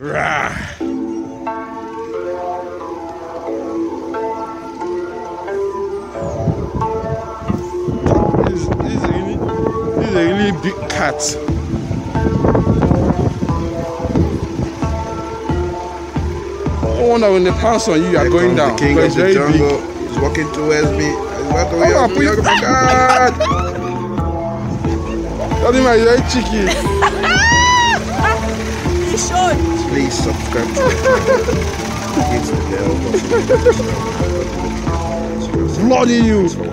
Rah. This, this is really, this is a really big cat. No wonder when they pounce on you, you are Here going down. The king of the jungle. big. He's walking towards me. He's walking Oh, towards me. please. Oh my God! That is my very cheeky. He should. Please subscribe to the channel. Hit the bell button. Bloody you. Thanks for watching.